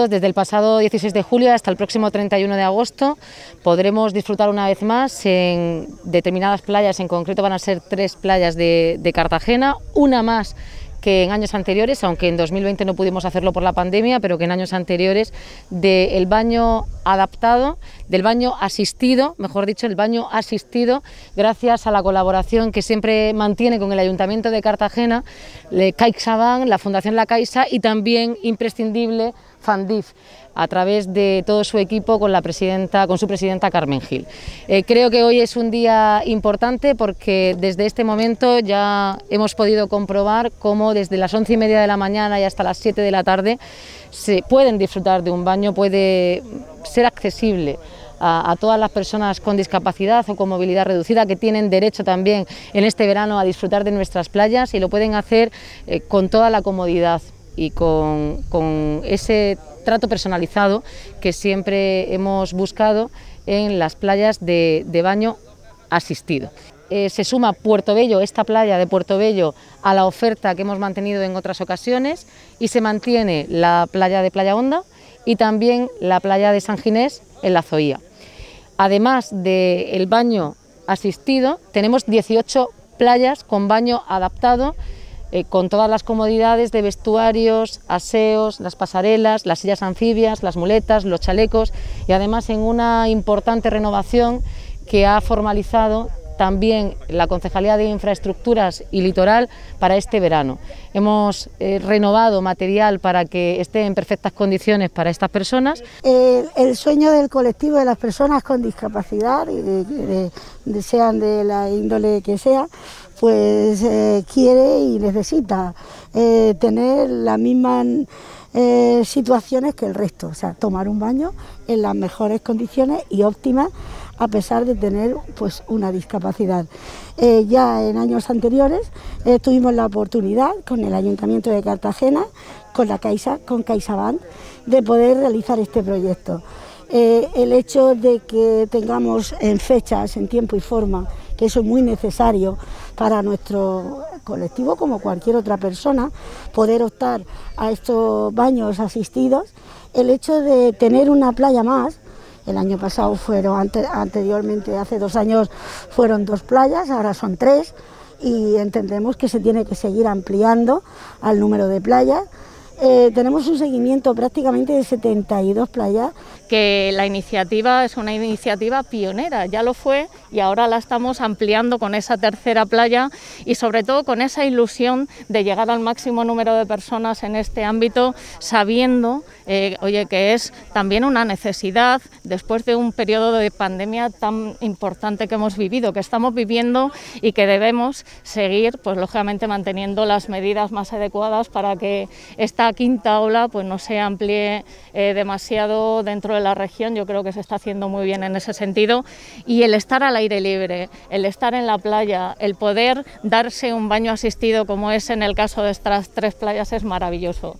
Desde el pasado 16 de julio hasta el próximo 31 de agosto podremos disfrutar una vez más en determinadas playas, en concreto van a ser tres playas de, de Cartagena, una más que en años anteriores, aunque en 2020 no pudimos hacerlo por la pandemia, pero que en años anteriores del baño adaptado, del baño asistido, mejor dicho, el baño asistido, gracias a la colaboración que siempre mantiene con el Ayuntamiento de Cartagena, CaixaBank, la Fundación La Caixa y también imprescindible Fandif a través de todo su equipo con la presidenta, con su presidenta Carmen Gil. Eh, creo que hoy es un día importante porque desde este momento ya hemos podido comprobar cómo desde las once y media de la mañana y hasta las 7 de la tarde se pueden disfrutar de un baño, puede ser accesible a, todas las personas con discapacidad o con movilidad reducida que tienen derecho también en este verano a disfrutar de nuestras playas y lo pueden hacer eh, con toda la comodidad y con, con ese trato personalizado que siempre hemos buscado en las playas de, baño asistido. Eh, se suma Puerto Bello, esta playa de Puerto Bello, a la oferta que hemos mantenido en otras ocasiones y se mantiene la playa de Playa Honda y también la playa de San Ginés en la Zoía. Además del baño asistido, tenemos 18 playas con baño adaptado eh, con todas las comodidades de vestuarios, aseos, las pasarelas, las sillas anfibias, las muletas, los chalecos y además en una importante renovación que ha formalizado también la Concejalía de Infraestructuras y Litoral para este verano. Hemos eh, renovado material para que esté en perfectas condiciones para estas personas. el sueño del colectivo de las personas con discapacidad, sean de la índole que sea, pues eh, quiere y necesita eh, tener las mismas eh, situaciones que el resto, o sea, tomar un baño en las mejores condiciones y óptimas a pesar de tener pues una discapacidad. ya en años anteriores tuvimos la oportunidad con el Ayuntamiento de Cartagena, con la Caixa, con CaixaBank, de poder realizar este proyecto. el hecho de que tengamos en fechas, en tiempo y forma, que eso es muy necesario para nuestro colectivo, como cualquier otra persona, poder optar a estos baños asistidos. El hecho de tener una playa más, el año pasado fueron, anteriormente, hace dos años, fueron dos playas, ahora son tres, y entendemos que se tiene que seguir ampliando al número de playas eh, tenemos un seguimiento prácticamente de 72 playas. Que la iniciativa es una iniciativa pionera, ya lo fue y ahora la estamos ampliando con esa tercera playa y sobre todo con esa ilusión de llegar al máximo número de personas en este ámbito, sabiendo, eh, oye, que es también una necesidad después de un periodo de pandemia tan importante que hemos vivido, que estamos viviendo y que debemos seguir, pues lógicamente manteniendo las medidas más adecuadas para que esta quinta ola pues no se amplíe eh, demasiado dentro de la región, yo creo que se está haciendo muy bien en ese sentido y el estar al aire libre, el estar en la playa, el poder darse un baño asistido como es en el caso de estas tres playas es maravilloso.